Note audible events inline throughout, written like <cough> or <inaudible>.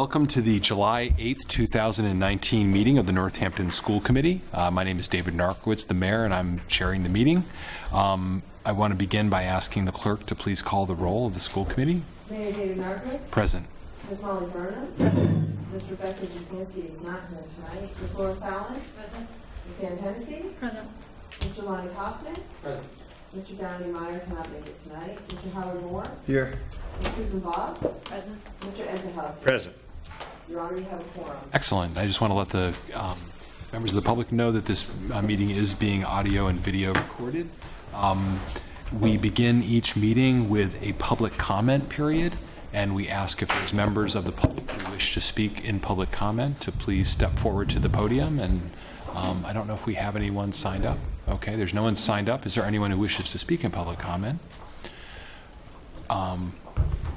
evening and welcome to the July 8th, 2019 meeting of the Northampton School Committee. Uh, My name is David Narkewicz, the mayor, and I'm chairing the meeting. Um, I want to begin by asking the clerk to please call the roll of the school committee. Mayor David Narkewicz. Present. Ms. Molly Burnham. Present. Ms. Rebecca Jasinski is not here tonight. Ms. Laura Fallon. Present. Ms. Ann Hennessy. Present. Mr. Lonnie Hoffman. Present. Mr. Downey Meyer cannot make it tonight. Mr. Howard Moore. Here. Ms. Susan Boggs. Present. Mr. Ezahowski. Present. Excellent. I just want to let the um, members of the public know that this uh, meeting is being audio and video recorded. Um, We begin each meeting with a public comment period, and we ask if there's members of the public who wish to speak in public comment to please step forward to the podium. And um, I don't know if we have anyone signed up. Okay, there's no one signed up. Is there anyone who wishes to speak in public comment? Um,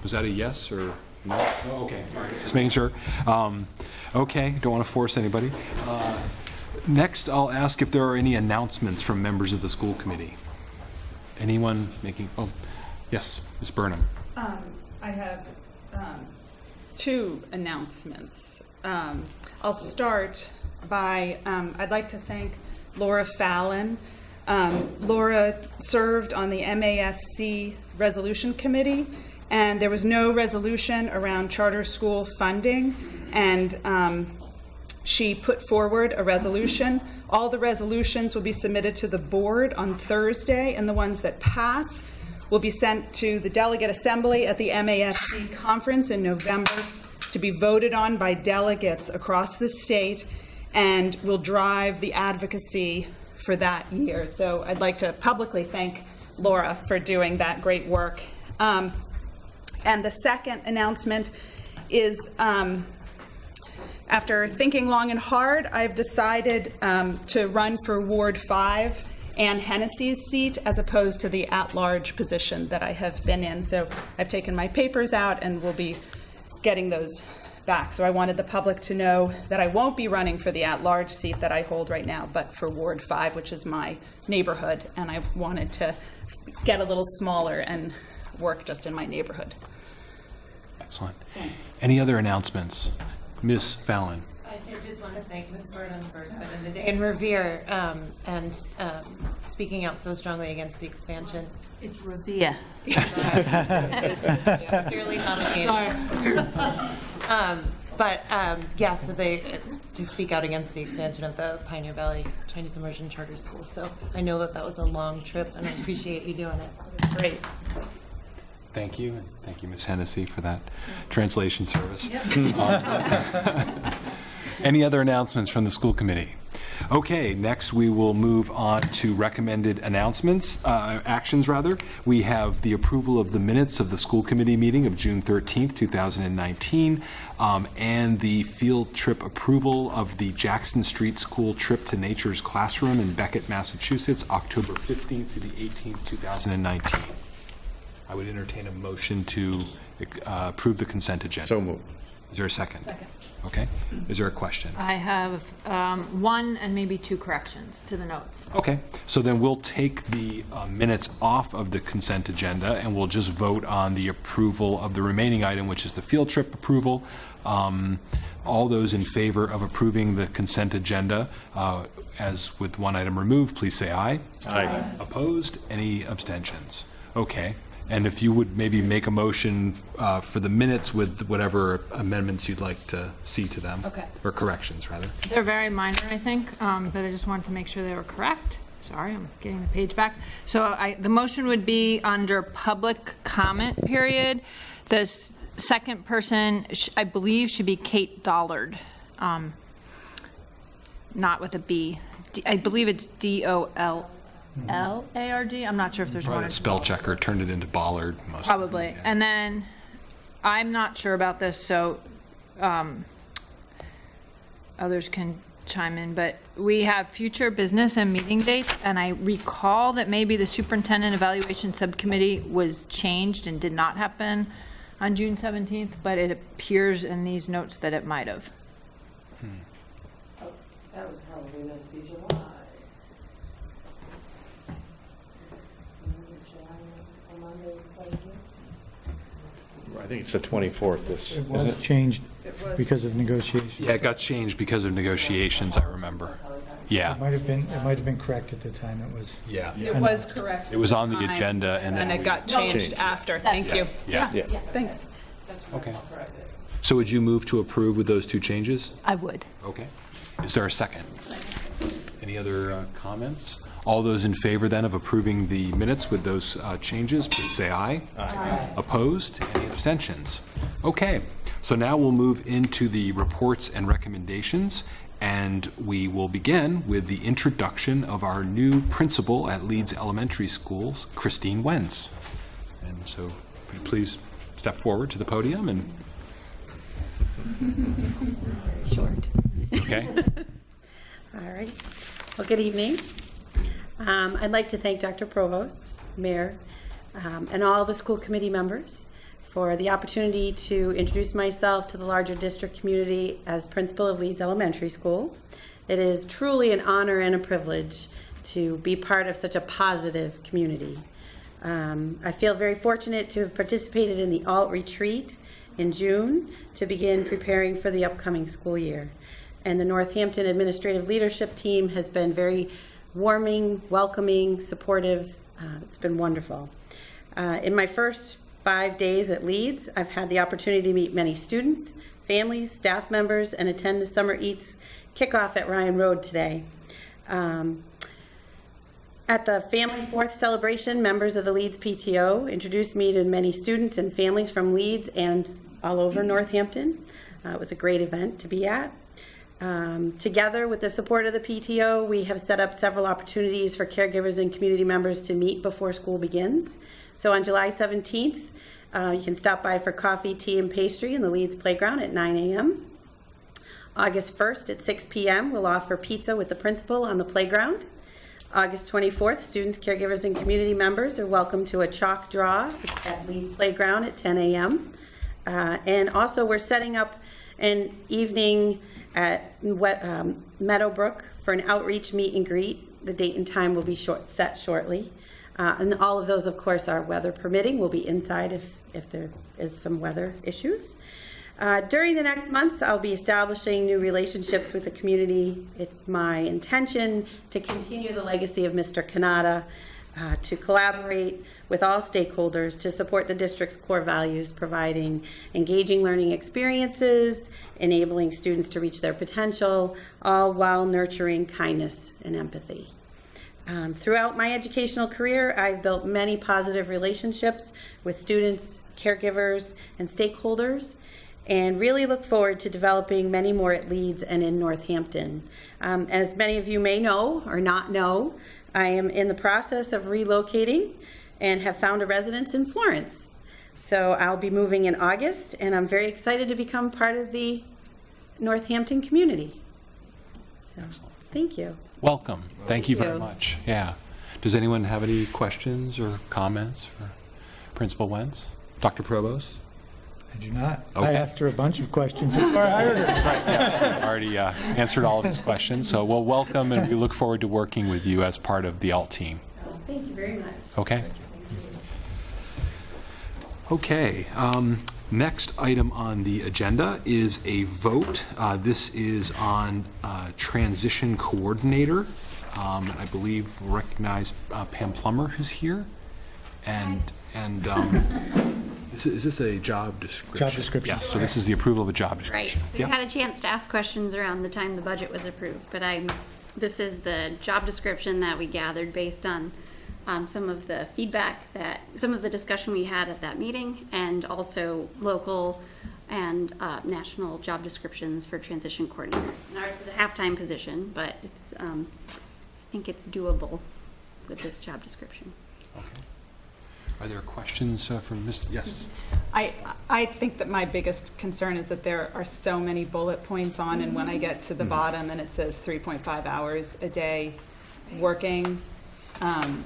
Was that a yes or no? Oh, Okay, all right, just making sure. Um, Okay, don't want to force anybody. Uh, Next, I'll ask if there are any announcements from members of the school committee. Anyone making, oh, yes, Ms. Burnham. Um, I have um, two announcements. Um, I'll start by, um, I'd like to thank Laura Fallon. Um, Laura served on the MASC Resolution Committee, and there was no resolution around charter school funding, and um, she put forward a resolution. All the resolutions will be submitted to the board on Thursday, and the ones that pass will be sent to the delegate assembly at the MASC conference in November to be voted on by delegates across the state and will drive the advocacy for that year. So I'd like to publicly thank Laura for doing that great work. Um, and the second announcement is um, after thinking long and hard, I've decided um, to run for Ward 5 Ann Hennessy's seat as opposed to the at-large position that I have been in. So I've taken my papers out and will be getting those back. So I wanted the public to know that I won't be running for the at-large seat that I hold right now, but for Ward 5, which is my neighborhood, and I wanted to get a little smaller and work just in my neighborhood. Excellent. Any other announcements? Ms. Fallon? I did just want to thank Ms. Burnham for spending the day in Revere um, and um, speaking out so strongly against the expansion. It's Revere. Clearly not a name. Um, But, um, yeah, so they, to speak out against the expansion of the Pioneer Valley Chinese Immersion Charter School. So I know that that was a long trip, and I appreciate you doing it. Great. Thank you, and thank you, Ms. Hennessy, for that translation service. <laughs> Um, <laughs> Any other announcements from the school committee? Okay, next we will move on to recommended announcements, uh, actions rather. We have the approval of the minutes of the school committee meeting of June 13th, 2019, um, and the field trip approval of the Jackson Street School trip to Nature's Classroom in Becket, Massachusetts, October 15th to the 18th, 2019. I would entertain a motion to uh, approve the consent agenda. So moved. Is there a second? Second. Okay. Is there a question? I have um, one and maybe two corrections to the notes. Okay. So then we'll take the uh, minutes off of the consent agenda and we'll just vote on the approval of the remaining item, which is the field trip approval. Um, All those in favor of approving the consent agenda, uh, as with one item removed, please say aye. Aye. Opposed? Any abstentions? Okay. And if you would maybe make a motion uh, for the minutes with whatever amendments you'd like to see to them. Okay. Or corrections, rather. They're very minor, I think, um, but I just wanted to make sure they were correct. Sorry, I'm getting the page back. So I, the motion would be under public comment period. The second person, sh- I believe, should be Kate Dollard, um, not with a B. D- I believe it's D-O-L-L-A-R-D. I'm not sure if there's one Probably the spell checker turned it into Bollard. most- Probably. yeah. And then, I'm not sure about this, so um, others can chime in, but we have future business and meeting dates, and I recall that maybe the superintendent evaluation subcommittee was changed and did not happen on June 17th, but it appears in these notes that it might have. That was probably meant to be July. July, on Monday, the 17th? I think it's the 24th. This, It was changed because of negotiations. Yeah, it got changed because of negotiations, I remember. Yeah, It might have been, it might have been correct at the time it was. yeah. It was correct. It was on the agenda and then And it we- got changed after. Thank you. Yeah. Yeah, thanks. Okay. So would you move to approve with those two changes? I would. Okay. Is there a second? Any other uh, comments? All those in favor then of approving the minutes with those uh, changes, please say aye. Aye. Opposed? Any abstentions? Okay, so now we'll move into the reports and recommendations, and we will begin with the introduction of our new principal at Leeds Elementary Schools, Christine Wenz. And so, would you please step forward to the podium and, Short. okay? <laughs> All right. Well, good evening. Um, I'd like to thank Dr. Provost, Mayor, um, and all the school committee members for the opportunity to introduce myself to the larger district community as principal of Leeds Elementary School. It is truly an honor and a privilege to be part of such a positive community. Um, I feel very fortunate to have participated in the ALT retreat in June to begin preparing for the upcoming school year. And the Northampton Administrative Leadership Team has been very warming, welcoming, supportive. Uh, it's been wonderful. Uh, in my first five days at Leeds, I've had the opportunity to meet many students, families, staff members, and attend the Summer Eats kickoff at Ryan Road today. Um, at the Family Fourth celebration, members of the Leeds PTO introduced me to many students and families from Leeds and all over Northampton. Uh, it was a great event to be at. Um, together with the support of the PTO, we have set up several opportunities for caregivers and community members to meet before school begins. So on July 17th, uh, you can stop by for coffee, tea, and pastry in the Leeds Playground at 9 a.m. August 1st at 6 p.m., we'll offer pizza with the principal on the playground. August 24th, students, caregivers, and community members are welcome to a chalk draw at Leeds Playground at 10 a.m. Uh, and also, we're setting up an evening at um, Meadowbrook for an outreach meet and greet. The date and time will be short, set shortly. Uh, and all of those, of course, are weather permitting. We'll be inside if, if there is some weather issues. Uh, during the next months, I'll be establishing new relationships with the community. It's my intention to continue the legacy of Mr. Kanata, uh, to collaborate with all stakeholders to support the district's core values, providing engaging learning experiences, enabling students to reach their potential, all while nurturing kindness and empathy. Um, throughout my educational career, I've built many positive relationships with students, caregivers, and stakeholders, and really look forward to developing many more at Leeds and in Northampton. Um, as many of you may know or not know, I am in the process of relocating and have found a residence in Florence. So I'll be moving in August, and I'm very excited to become part of the Northampton community. So, thank you. Welcome. Thank you very you. much. Yeah. Does anyone have any questions or comments for Principal Wentz? Dr. Provost? I do not. Okay. I asked her a bunch of questions before I hired her. <laughs> Already uh, answered all of his questions, so we'll welcome and we look forward to working with you as part of the ALT team. Thank you very much. Okay? Okay, um, next item on the agenda is a vote. Uh, This is on uh, transition coordinator. Um, I believe we'll recognize uh, Pam Plummer who's here. And, and um, <laughs> is is this a job description? Job description. Yes, so this is the approval of a job description. Right, description. so you Yep. had a chance to ask questions around the time the budget was approved, but I'm, this is the job description that we gathered based on um, some of the feedback that, some of the discussion we had at that meeting, and also local and uh, national job descriptions for transition coordinators. And ours is a half-time position, but it's, um, I think it's doable with this job description. Are there questions uh, from Ms., yes? I, I think that my biggest concern is that there are so many bullet points on, and when I get to the bottom and it says 3.5 hours a day working, um,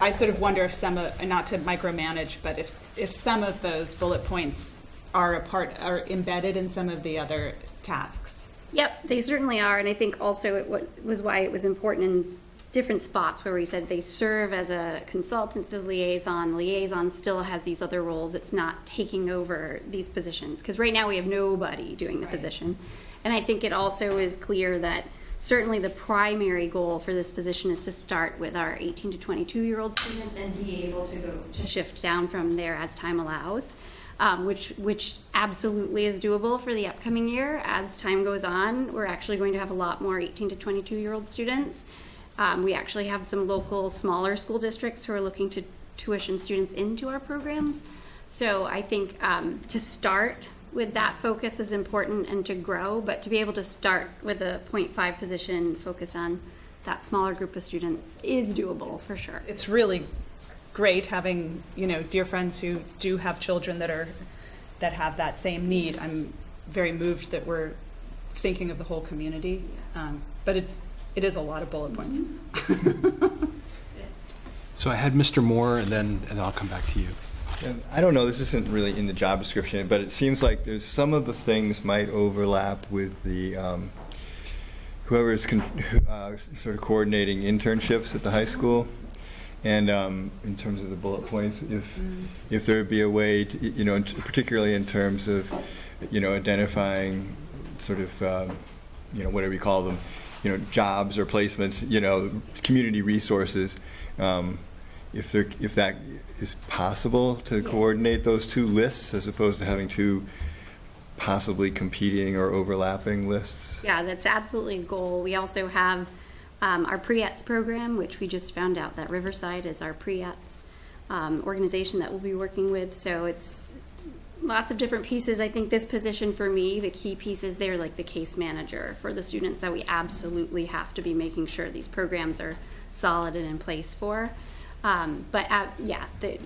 I sort of wonder if some, of, not to micromanage, but if, if some of those bullet points are a part, are embedded in some of the other tasks. Yep, they certainly are, and I think also it wa- was why it was important in different spots where we said they serve as a consultant the liaison. Liaison still has these other roles. It's not taking over these positions because right now we have nobody doing the position. And I think it also is clear that certainly the primary goal for this position is to start with our 18 to 22 year old students and be able to go to shift down from there as time allows. Um, which which absolutely is doable for the upcoming year. As time goes on, we're actually going to have a lot more 18 to 22 year old students. Um, we actually have some local smaller school districts who are looking to tuition students into our programs. So I think um, to start with that focus is important and to grow, but to be able to start with a 0.5 position focused on that smaller group of students is doable for sure. It's really great having, you know, dear friends who do have children that are, that have that same need. I'm very moved that we're thinking of the whole community. Um, But it, it is a lot of bullet points. <laughs> <laughs> So I had Mr. Moore, and then, and then I'll come back to you. I don't know, this isn't really in the job description, but it seems like there's some of the things might overlap with the, um, whoever is uh, sort of coordinating internships at the high school. And um, in terms of the bullet points, if, if there would be a way, to, you know, particularly in terms of, you know, identifying sort of, um, you know, whatever you call them, you know, jobs or placements, you know, community resources. Um, if there, if that is possible to coordinate those two lists as opposed to having two possibly competing or overlapping lists. Yeah, that's absolutely a goal. We also have um, our pre-ETS program, which we just found out that Riverside is our pre-ETS um, organization that we'll be working with. So it's lots of different pieces. I think this position for me, the key piece is there, like the case manager for the students that we absolutely have to be making sure these programs are solid and in place for. Um, but uh, yeah, the,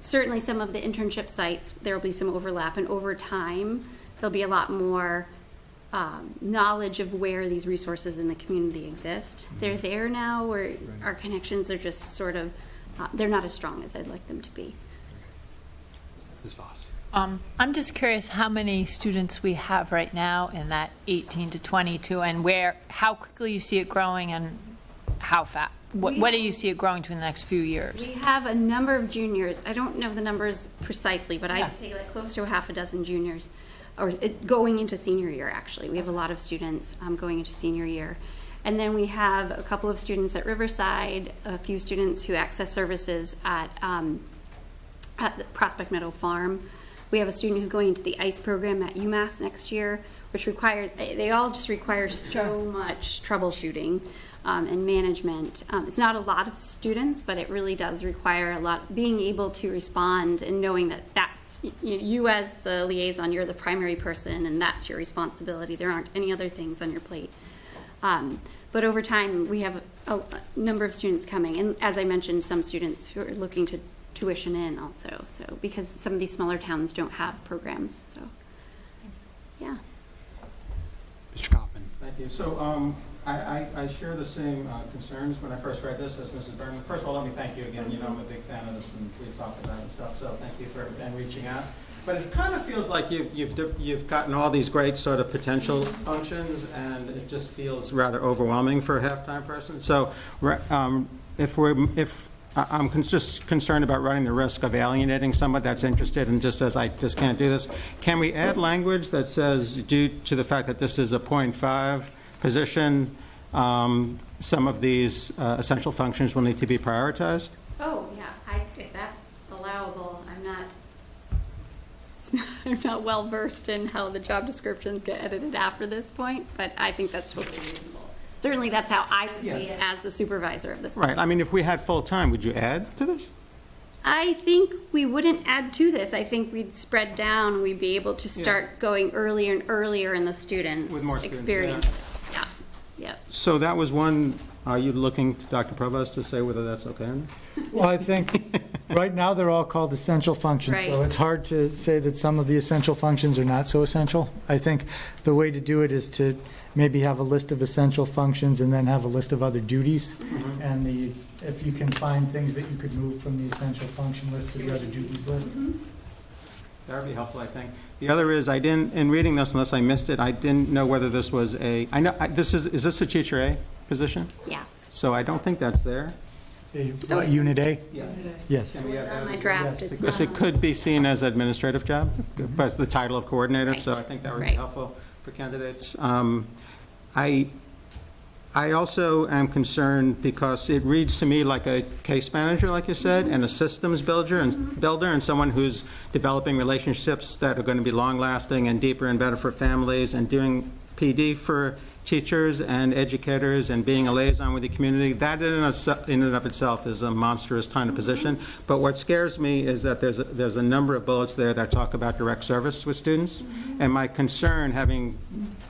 certainly some of the internship sites, there will be some overlap, and over time, there'll be a lot more um, knowledge of where these resources in the community exist. They're there now, where our connections are just sort of, uh, they're not as strong as I'd like them to be. Ms. Voss. Um, I'm just curious how many students we have right now in that 18 to 22, and where, how quickly you see it growing, and how fast. What, what do you see it growing to in the next few years? We have a number of juniors. I don't know the numbers precisely, but Yeah. I'd say like close to a half a dozen juniors, or it, going into senior year. Actually, we have a lot of students um, going into senior year, and then we have a couple of students at Riverside, a few students who access services at um, at the Prospect Meadow Farm. We have a student who's going into the ICE program at UMass next year, which requires, they, they all just require so much troubleshooting um, and management. Um, it's not a lot of students, but it really does require a lot, being able to respond and knowing that that's, you, you as the liaison, you're the primary person and that's your responsibility. There aren't any other things on your plate. Um, but over time, we have a, a number of students coming, and as I mentioned, some students who are looking to tuition in also. So because some of these smaller towns don't have programs, so yeah. Mr. Kaufman. Thank you. So um, I, I, I share the same uh, concerns when I first read this as Mrs. Burnham. First of all, let me thank you again. You know, I'm a big fan of this and we've talked about it and stuff, so thank you for and reaching out. But it kind of feels like you've, you've, you've gotten all these great sort of potential functions and it just feels rather overwhelming for a half-time person. So um, if we're, if, I'm con- just concerned about running the risk of alienating someone that's interested and just says, I just can't do this. Can we add language that says, due to the fact that this is a .5 position, um, some of these uh, essential functions will need to be prioritized? Oh yeah, I, if that's allowable, I'm not. <laughs> I'm not well versed in how the job descriptions get edited after this point, but I think that's totally reasonable. Certainly, that's how I would see it as the supervisor of this. Right, I mean, if we had full-time, would you add to this? I think we wouldn't add to this. I think we'd spread down. We'd be able to start going earlier and earlier in the students' With more students, experience. Yeah, yeah. So that was one, are you looking to Dr. Provost to say whether that's okay? or not? Well, I think, <laughs> right now, they're all called essential functions, so it's hard to say that some of the essential functions are not so essential. I think the way to do it is to maybe have a list of essential functions and then have a list of other duties. Mm-hmm. And the, if you can find things that you could move from the essential function list to the other duties list. Mm-hmm. That would be helpful, I think. The other is, I didn't, in reading this, unless I missed it, I didn't know whether this was a, I know, I- this is, is this a teacher A position? Yes. so I don't think that's there. The- Unit A? Yeah. Yes. Can we have On my draft, it's Because not. it could be seen as administrative job, but the title of coordinator, so I think that would be right. helpful for candidates. Um, I, I also am concerned because it reads to me like a case manager, like you said, and a systems builder and builder, and someone who's developing relationships that are going to be long-lasting and deeper and better for families, and doing PD for teachers and educators, and being a liaison with the community. That in and of, in and of itself is a monstrous kind of position. Mm-hmm. But what scares me is that there's, a- there's a number of bullets there that talk about direct service with students. Mm-hmm. And my concern, having,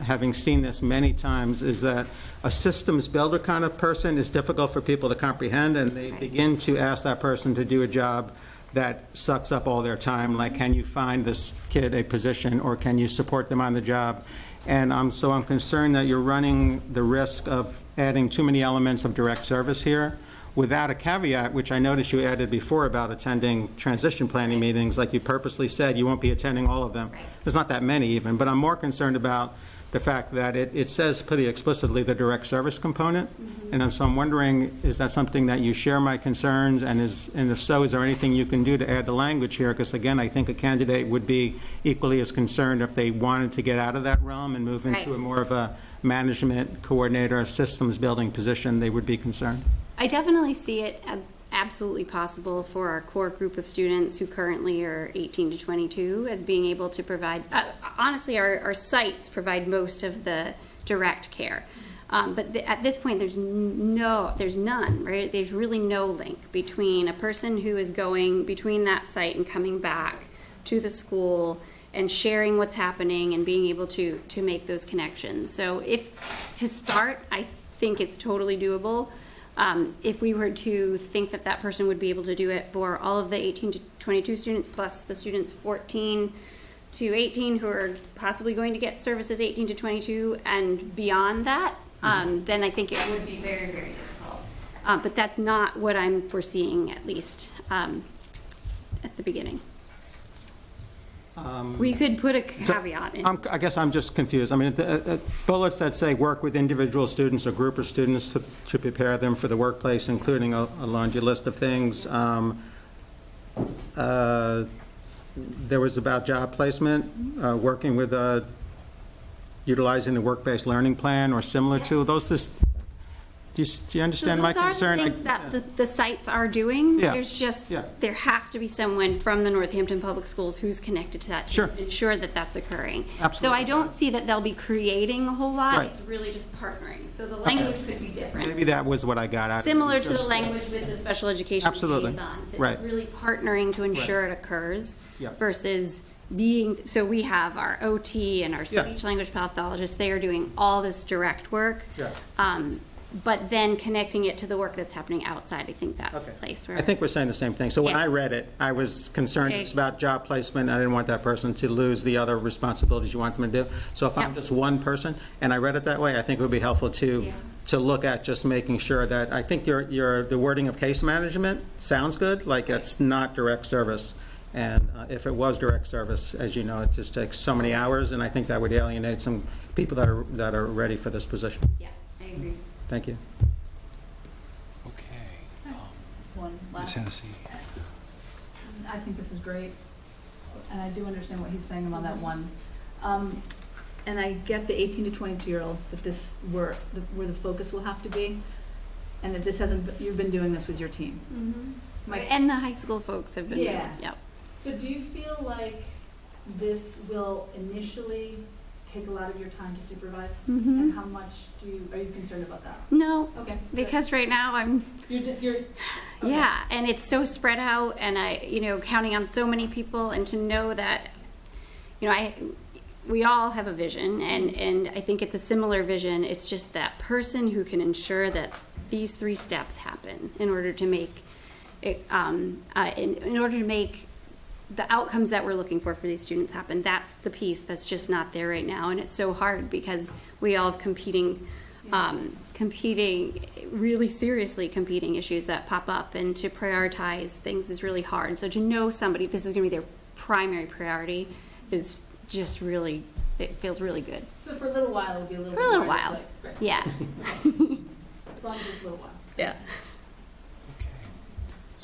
having seen this many times, is that a systems builder kind of person is difficult for people to comprehend, and they begin to ask that person to do a job that sucks up all their time, like, can you find this kid a position, or can you support them on the job? And um, so I'm concerned that you're running the risk of adding too many elements of direct service here without a caveat, which I noticed you added before about attending transition planning meetings, like you purposely said, you won't be attending all of them. There's not that many even, but I'm more concerned about the fact that it, it says pretty explicitly the direct service component. Mm-hmm. And so I'm wondering, is that something that you share my concerns? And is, and if so, is there anything you can do to add the language here? Because again, I think a candidate would be equally as concerned if they wanted to get out of that realm and move into Right. a more of a management coordinator, systems building position, they would be concerned. I definitely see it as absolutely possible for our core group of students who currently are 18 to 22 as being able to provide, uh, honestly, our, our sites provide most of the direct care. Um, but th- at this point, there's no, there's none, right? There's really no link between a person who is going between that site and coming back to the school and sharing what's happening and being able to to make those connections. So if to start, I think it's totally doable. Um, if we were to think that that person would be able to do it for all of the 18 to 22 students plus the students 14 to 18 who are possibly going to get services 18 to 22 and beyond that, um, then I think it would be very, very difficult. Um, but that's not what I'm foreseeing, at least um, at the beginning. We could put a caveat in. I'm- I guess I'm just confused. I mean, the, uh, bullets that say work with individual students or group of students to to prepare them for the workplace, including a a laundry list of things. Um, uh, There was about job placement, uh, working with, uh, utilizing the work-based learning plan or similar to, those, this, do you, do you understand my concern? Those are I- things that the, the sites are doing. Yeah, There's just, yeah. there has to be someone from the Northampton Public Schools who's connected to that Sure. ensure that that's occurring. Absolutely. So I don't see that they'll be creating a whole lot. Right. It's really just partnering. So the language could be different. Maybe that was what I got out of it. Similar to the language with the special education Absolutely. liaisons. Right. It's really partnering to ensure it occurs Yep. versus being, so we have our OT and our Yeah. speech language pathologists, they are doing all this direct work. Yeah. Um, But then connecting it to the work that's happening outside, I think that's the place where. I think we're saying the same thing. So when Yeah. I read it, I was concerned Okay. it's about job placement. I didn't want that person to lose the other responsibilities you want them to do. So if I'm just one person, and I read it that way, I think it would be helpful to, Yeah. to look at just making sure that, I think your, your, the wording of case management sounds good, like it's not direct service. And uh, if it was direct service, as you know, it just takes so many hours, and I think that would alienate some people that are, that are ready for this position. Yeah, I agree. Thank you. Okay. One Ms. last, Hennessy. I think this is great, and I do understand what he's saying about that one. Um, and I get the eighteen to twenty-two year old, that this, where, the- where the focus will have to be, and that this hasn't, you've been doing this with your team. My- And the high school folks have been doing, Yeah. yep. So do you feel like this will initially take a lot of your time to supervise? Mhm. And how much do you, are you concerned about that? No, Okay. good. because right now I'm You're, you're. okay. Yeah, and it's so spread out, and I, you know, counting on so many people, and to know that, you know, I, we all have a vision, and and I think it's a similar vision. It's just that person who can ensure that these three steps happen in order to make it, um, uh, in, in order to make the outcomes that we're looking for for these students happen. That's the piece that's just not there right now, and it's so hard because we all have competing, um, competing, really seriously competing issues that pop up, and to prioritize things is really hard. So to know somebody this is going to be their primary priority is just really, it feels really good. So for a little while, it'll be a little. For a little while. click. Great. Yeah. <laughs> As long as it's a little while. Yeah.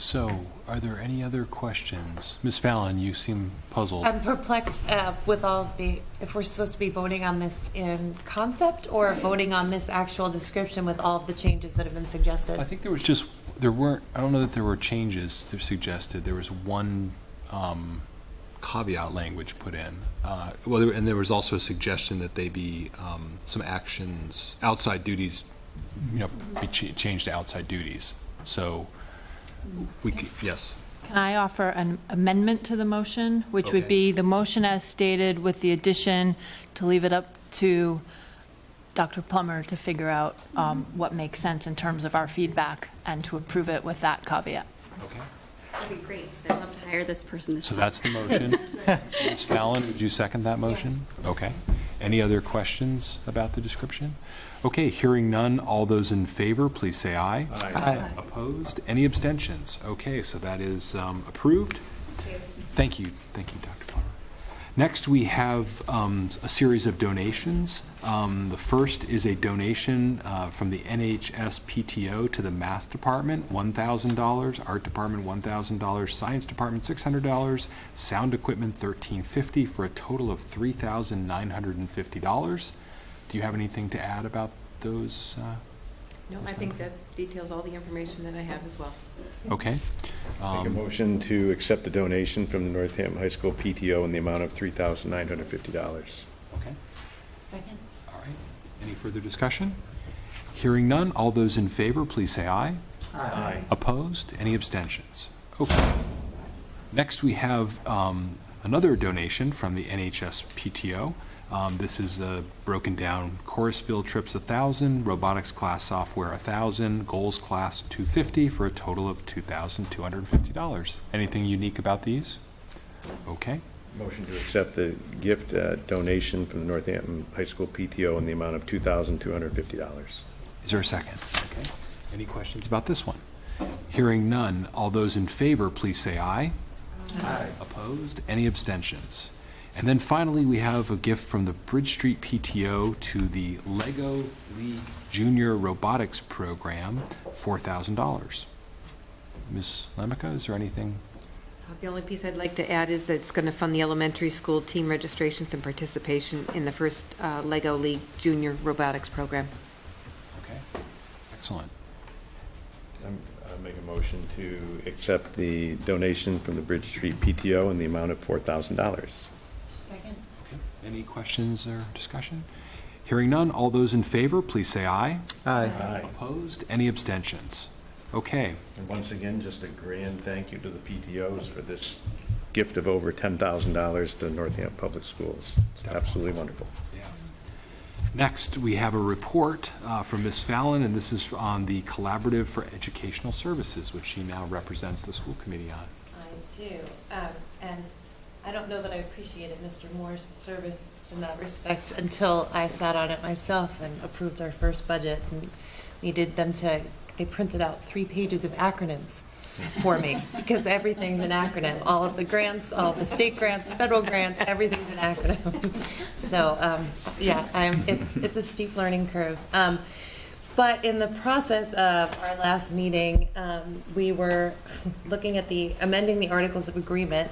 So, are there any other questions? Ms. Fallon, you seem puzzled. I'm perplexed uh, with all of the, if we're supposed to be voting on this in concept or voting on this actual description with all of the changes that have been suggested. I think there was just, there weren't, I don't know that there were changes that suggested. There was one um, caveat language put in. Uh, Well, there- and there was also a suggestion that they be, um, some actions, outside duties, you know, be ch- changed to outside duties. So, we, yes. Can I offer an amendment to the motion, which would be the motion as stated with the addition to leave it up to Dr. Plummer to figure out um, what makes sense in terms of our feedback and to approve it with that caveat. Okay. That'd be great, because I'd love to hire this person this So summer. that's the motion. <laughs> Ms. Fallon, would you second that motion? Okay. Any other questions about the description? Okay, hearing none, all those in favor, please say aye. Aye. Opposed? Any abstentions? Okay, so that is um, approved. Thank you, thank you, Dr. Plummer. Next, we have um, a series of donations. Um, The first is a donation uh, from the NHS PTO to the Math Department, $1,000, Art Department, $1,000, Science Department, $600, Sound Equipment, $1,350, for a total of $3,950. Do you have anything to add about those? uh, No, I think that details all the information that I have as well. Okay. Make a Um, motion to accept the donation from the Northampton High School PTO in the amount of $3,950. Okay. Second. All right. Any further discussion? Hearing none, all those in favor, please say aye. Aye. Opposed? Any abstentions? Okay. Next, we have um, another donation from the NHS PTO. Um, This is uh, broken down, chorus field trips 1,000, robotics class software 1,000, goals class 250, for a total of $2,250. Anything unique about these? Okay. Motion to accept the gift uh, donation from the Northampton High School PTO in the amount of $2,250. Is there a second? Okay. Any questions about this one? Hearing none, all those in favor, please say aye. Aye. Opposed? Any abstentions? And then finally, we have a gift from the Bridge Street PTO to the Lego League Junior Robotics Program, $4,000. Ms. Lemica, is there anything? Uh, The only piece I'd like to add is that it's going to fund the elementary school team registrations and participation in the first uh, Lego League Junior Robotics Program. Okay. Excellent. I'm- I make a motion to accept the donation from the Bridge Street PTO in the amount of $4,000. Second. Okay. Any questions or discussion? Hearing none, all those in favor, please say aye. Aye. Opposed? Any abstentions? Okay. And once again, just a grand thank you to the PTOs for this gift of over $10,000 to Northampton Public Schools. It's absolutely wonderful. Yeah. Next, we have a report uh, from Ms. Fallon, and this is on the Collaborative for Educational Services, which she now represents the school committee on. I do. Um, And I don't know that I appreciated Mr. Moore's service in that respect until I sat on it myself and approved our first budget and needed them to, they printed out three pages of acronyms for me <laughs> because everything's an acronym. All of the grants, all the state grants, federal grants, everything's an acronym. <laughs> So, um, yeah, I'm, it's, it's a steep learning curve. Um, but in the process of our last meeting, um, we were looking at the, amending the Articles of Agreement.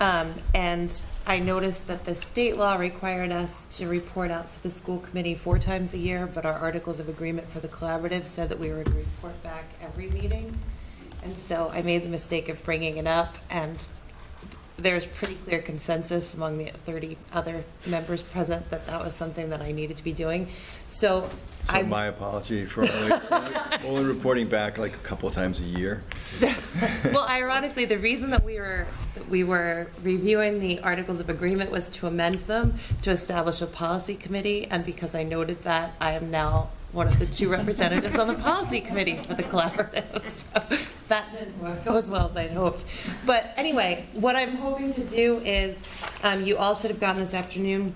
Um, and I noticed that the state law required us to report out to the school committee four times a year, but our Articles of Agreement for the collaborative said that we were to report back every meeting. And so I made the mistake of bringing it up, and there's pretty clear consensus among the 30 other members present that that was something that I needed to be doing. So So I my apology for only, <laughs> only reporting back like a couple of times a year. well, ironically, the reason that we were that we were reviewing the articles of agreement was to amend them to establish a policy committee, and because I noted that, I am now one of the two representatives on the policy committee for the collaborative. <laughs> So that didn't go as well as I'd hoped. But anyway, what I'm hoping to do is, um, you all should have gotten this afternoon.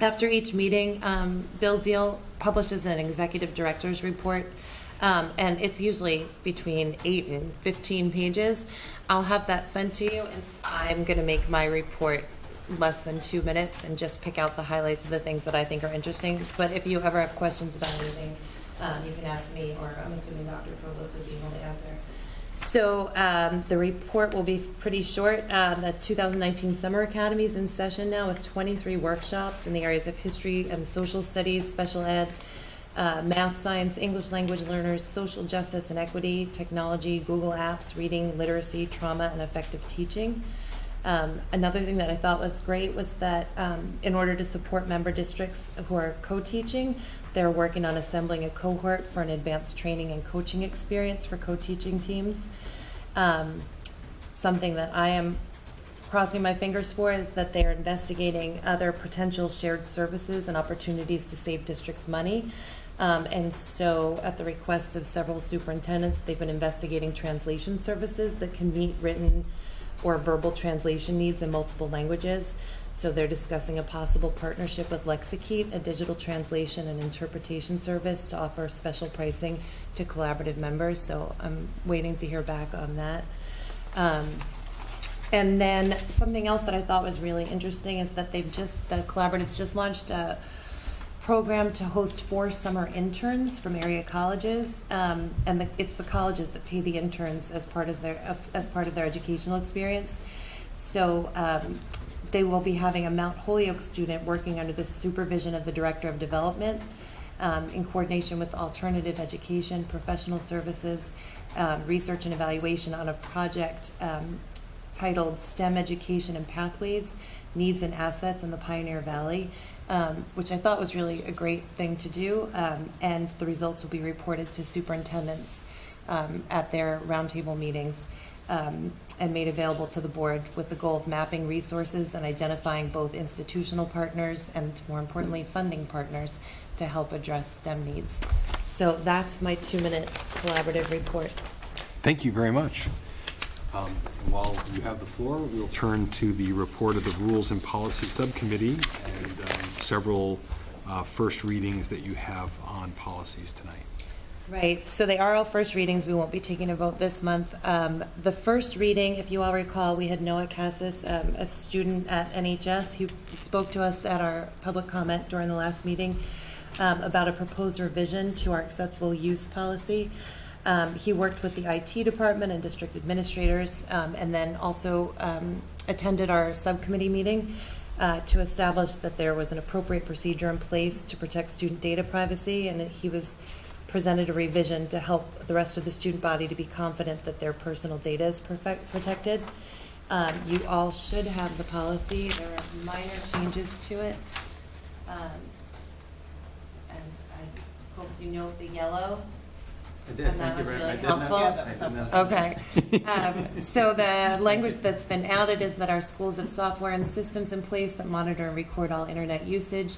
After each meeting, um, Bill Diehl publishes an executive director's report um, and it's usually between eight and 15 pages. I'll have that sent to you, and I'm going to make my report less than two minutes and just pick out the highlights of the things that I think are interesting. But if you ever have questions about anything, Um, You can ask me, or I'm assuming Dr. Provost would be able to answer. So um, the report will be pretty short. Um, The 2019 Summer Academy is in session now with 23 workshops in the areas of history and social studies, special ed, uh, math, science, English language learners, social justice and equity, technology, Google Apps, reading, literacy, trauma, and effective teaching. Um, another thing that I thought was great was that um, in order to support member districts who are co-teaching, they're working on assembling a cohort for an advanced training and coaching experience for co-teaching teams. Um, something that I am crossing my fingers for is that they are investigating other potential shared services and opportunities to save districts money. Um, and so, at the request of several superintendents, they've been investigating translation services that can meet written or verbal translation needs in multiple languages. So they're discussing a possible partnership with Lexikeet, a digital translation and interpretation service, to offer special pricing to collaborative members. So I'm waiting to hear back on that. Um, and then something else that I thought was really interesting is that they've just, the collaboratives just launched a program to host four summer interns from area colleges. Um, and the, it's the colleges that pay the interns as part of their, as part of their educational experience. So um, they will be having a Mount Holyoke student working under the supervision of the Director of Development um, in coordination with Alternative Education, Professional Services, um, Research and Evaluation on a project um, titled STEM Education and Pathways, Needs and Assets in the Pioneer Valley, um, which I thought was really a great thing to do. Um, and the results will be reported to superintendents um, at their roundtable meetings um, and made available to the board with the goal of mapping resources and identifying both institutional partners and, more importantly, funding partners to help address STEM needs. So that's my two-minute collaborative report. Thank you very much. Um, While you have the floor, we'll turn to the report of the Rules and Policy Subcommittee and um, several uh, first readings that you have on policies tonight. Right, so they are all first readings. We won't be taking a vote this month. Um, the first reading, if you all recall, we had Noah Cassis, um, a student at NHS, who spoke to us at our public comment during the last meeting um, about a proposed revision to our acceptable use policy. Um, he worked with the IT department and district administrators, um, and then also um, attended our subcommittee meeting uh, to establish that there was an appropriate procedure in place to protect student data privacy, and he was presented a revision to help the rest of the student body to be confident that their personal data is perfect, protected. Um, you all should have the policy. There are minor changes to it. Um, and I hope you note the yellow. I did, And that thank you was very really much. I did helpful. I did note. Okay. Um, So the language that's been added is that our schools have software and systems in place that monitor and record all internet usage,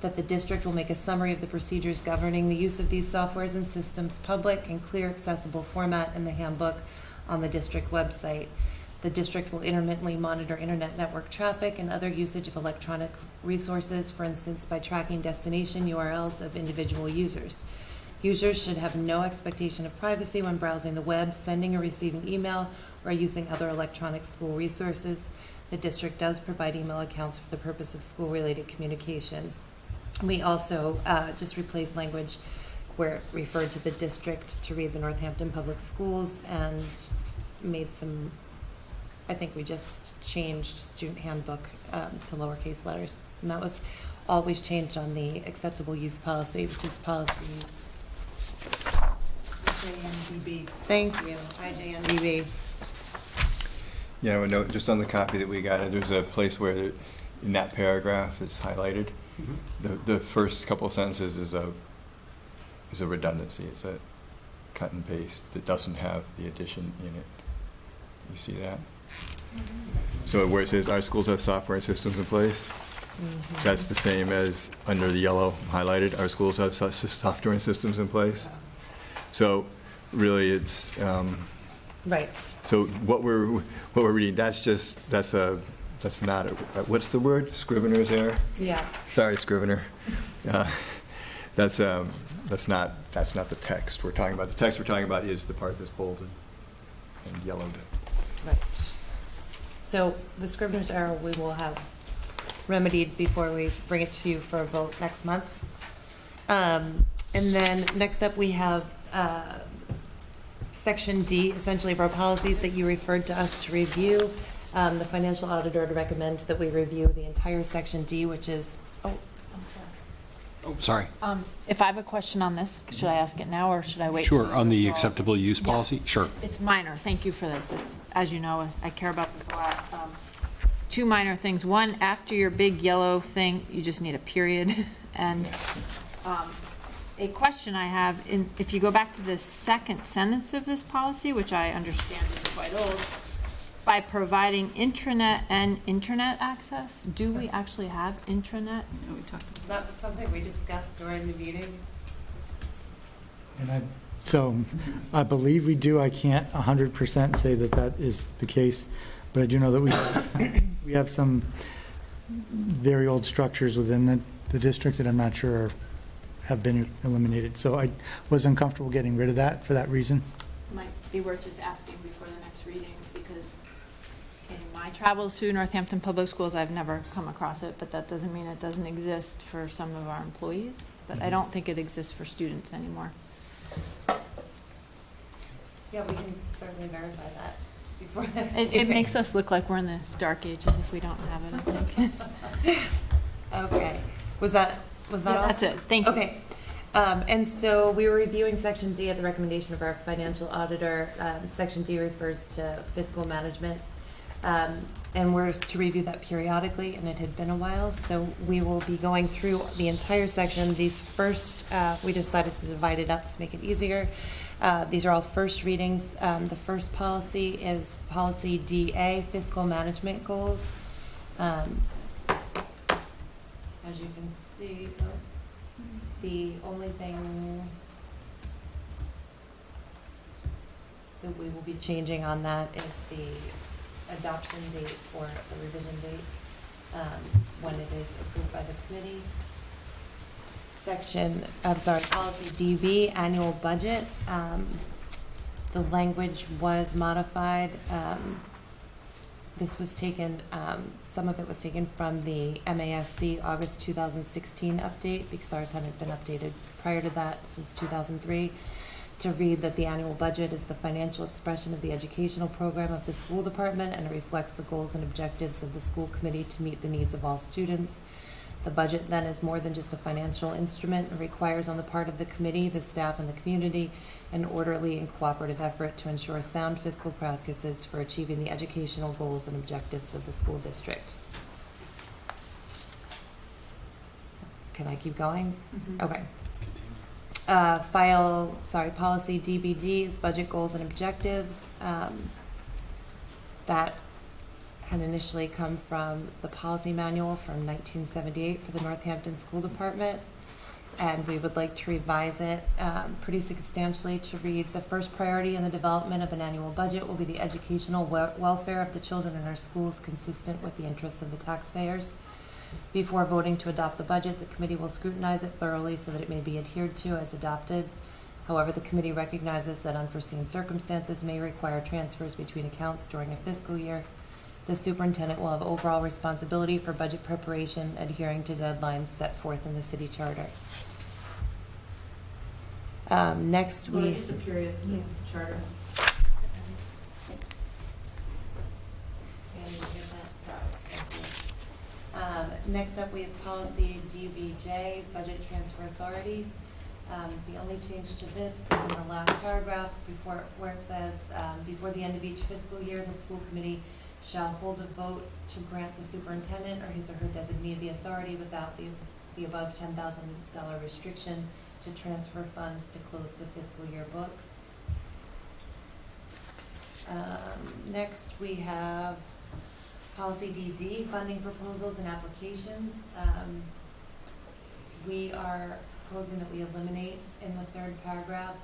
that the district will make a summary of the procedures governing the use of these softwares and systems public and clear accessible format in the handbook on the district website. The district will intermittently monitor internet network traffic and other usage of electronic resources, for instance, by tracking destination URLs of individual users. Users should have no expectation of privacy when browsing the web, sending or receiving email, or using other electronic school resources. The district does provide email accounts for the purpose of school-related communication. We also uh, just replaced language where it referred to the district to read the Northampton Public Schools and made some, I think we just changed student handbook um, to lowercase letters. And that was always changed on the acceptable use policy, which is policy JNDB. Thank you, IJNDB. Yeah, I would note, just on the copy that we got, there's a place where, in that paragraph, it's highlighted. Mhm. The, the first couple of sentences is a, is a redundancy. It's a cut and paste that doesn't have the addition in it. You see that? So where it says, our schools have software and systems in place, Mhm. that's the same as under the yellow highlighted, our schools have software and systems in place. So really, it's, um, Right. so what we're, what we're reading, that's just, that's a, that's not, a what's the word? Scrivener's error? Yeah. Sorry, Scrivener. Uh, That's, um, that's not, that's not the text we're talking about. The text we're talking about is the part that's bolded and yellowed. Right. So the Scrivener's error we will have remedied before we bring it to you for a vote next month. Um, And then next up, we have uh, Section D, essentially of our policies that you referred to us to review. Um, The financial auditor to recommend that we review the entire Section D, which is, oh, Oh, sorry. Um, If I have a question on this, should I ask it now, or should I wait? Sure, on the you- acceptable use Yeah. policy? Sure. It's minor, thank you for this. It's- As you know, I care about this a lot. Um, Two minor things. One, after your big yellow thing, you just need a period. <laughs> And um, a question I have, in if you go back to the second sentence of this policy, which I understand is quite old, by providing intranet and internet access, do we actually have intranet? No, we talked about that was something we discussed during the meeting. And I, so I believe we do. I can't 100% say that that is the case, but I do know that we, we have some very old structures within the, the district that I'm not sure are- have been eliminated. So I was uncomfortable getting rid of that for that reason. Might be worth just asking before the next reading, because in my travels through Northampton Public Schools, I've never come across it, but that doesn't mean it doesn't exist for some of our employees. But I mm-hmm. don't think it exists for students anymore. Yeah, we can certainly verify that before the next It, it makes us look like we're in the dark ages if we don't have it, I <laughs> think. Okay, was that, was that Yeah, all? that's it. Thank you. Okay, um, and so we were reviewing section D at the recommendation of our financial auditor. Um, section D refers to fiscal management. Um, and we're to review that periodically, and it had been a while, so we will be going through the entire section. These first, uh, we decided to divide it up to make it easier. Uh, these are all first readings. Um, the first policy is policy DA, fiscal management goals. Um, as you can see, the only thing that we will be changing on that is the adoption date or the revision date, um, when it is approved by the committee. Section, I'm sorry, policy DB, annual budget, um, the language was modified, um, this was taken, um, some of it was taken from the MASC August 2016 update, because ours hadn't been updated prior to that since 2003, to read that the annual budget is the financial expression of the educational program of the school department, and it reflects the goals and objectives of the school committee to meet the needs of all students. The budget then is more than just a financial instrument. It requires on the part of the committee, the staff, and the community an orderly and cooperative effort to ensure sound fiscal practices for achieving the educational goals and objectives of the school district. Can I keep going? Okay. Uh, file, sorry, policy DBD is budget goals and objectives. Um, That had initially come from the policy manual from 1978 for the Northampton School Department. And we would like to revise it um, pretty substantially to read, the first priority in the development of an annual budget will be the educational wel- welfare of the children in our schools consistent with the interests of the taxpayers. Before voting to adopt the budget, the committee will scrutinize it thoroughly so that it may be adhered to as adopted. However, the committee recognizes that unforeseen circumstances may require transfers between accounts during a fiscal year. The superintendent will have overall responsibility for budget preparation, adhering to deadlines set forth in the city charter. Um, next, Well, we. it is a period in charter. Um, next up, we have policy DBJ, Budget Transfer Authority. Um, the only change to this is in the last paragraph before, where it says, um, before the end of each fiscal year, the school committee shall hold a vote to grant the superintendent or his or her designee the authority without the, the above ten thousand dollar restriction to transfer funds to close the fiscal year books. Um, next, we have policy DD, funding proposals and applications. Um, we are proposing that we eliminate in the third paragraph,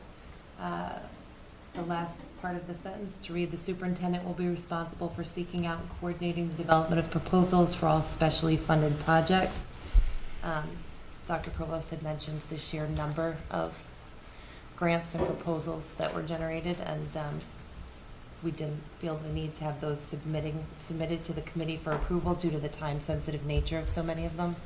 uh, the last part of the sentence to read, the superintendent will be responsible for seeking out and coordinating the development of proposals for all specially funded projects. Um, Dr. Provost had mentioned the sheer number of grants and proposals that were generated, and um, we didn't feel the need to have those submitting, submitted to the committee for approval due to the time-sensitive nature of so many of them.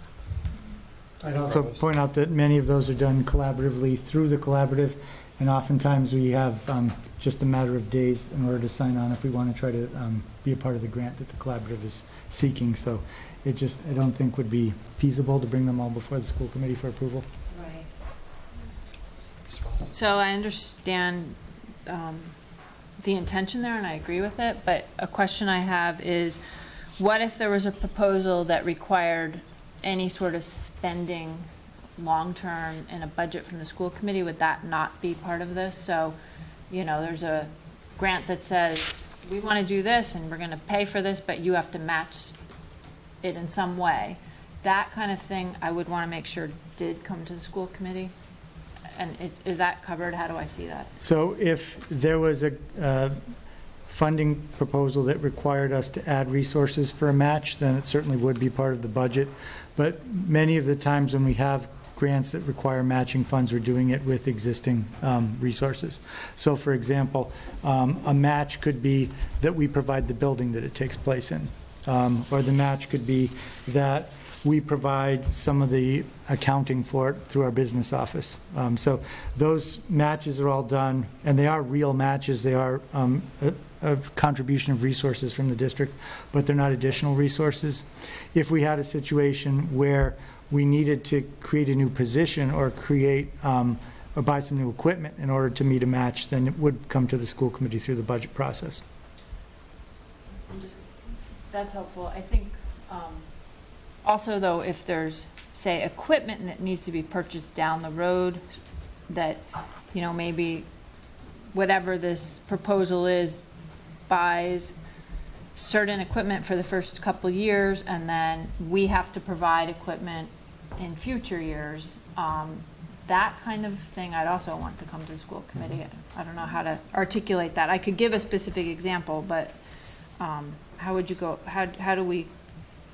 I'd also point out that many of those are done collaboratively through the collaborative, and oftentimes we have um, just a matter of days in order to sign on if we want to try to um, be a part of the grant that the collaborative is seeking. So it just, I don't think would be feasible to bring them all before the school committee for approval. Right. So I understand um, the intention there, and I agree with it, but a question I have is, what if there was a proposal that required any sort of spending long-term in a budget from the school committee? Would that not be part of this? So, you know, there's a grant that says, we want to do this, and we're going to pay for this, but you have to match it in some way. That kind of thing, I would want to make sure did come to the school committee. And is, is that covered? How do I see that? So if there was a uh, funding proposal that required us to add resources for a match, then it certainly would be part of the budget. But many of the times when we have grants that require matching funds, we're doing it with existing um, resources. So for example, um, a match could be that we provide the building that it takes place in. Um, Or the match could be that we provide some of the accounting for it through our business office. Um, So those matches are all done, and they are real matches. They are um, a a contribution of resources from the district, but they're not additional resources. If we had a situation where we needed to create a new position or create, um, or buy some new equipment in order to meet a match, then it would come to the school committee through the budget process. That's helpful. I think, um, also though, if there's, say, equipment that needs to be purchased down the road, that, you know, maybe whatever this proposal is, buys certain equipment for the first couple years, and then we have to provide equipment in future years. Um, That kind of thing I'd also want to come to the school committee. I don't know how to articulate that. I could give a specific example, but um, how would you go, how, how do we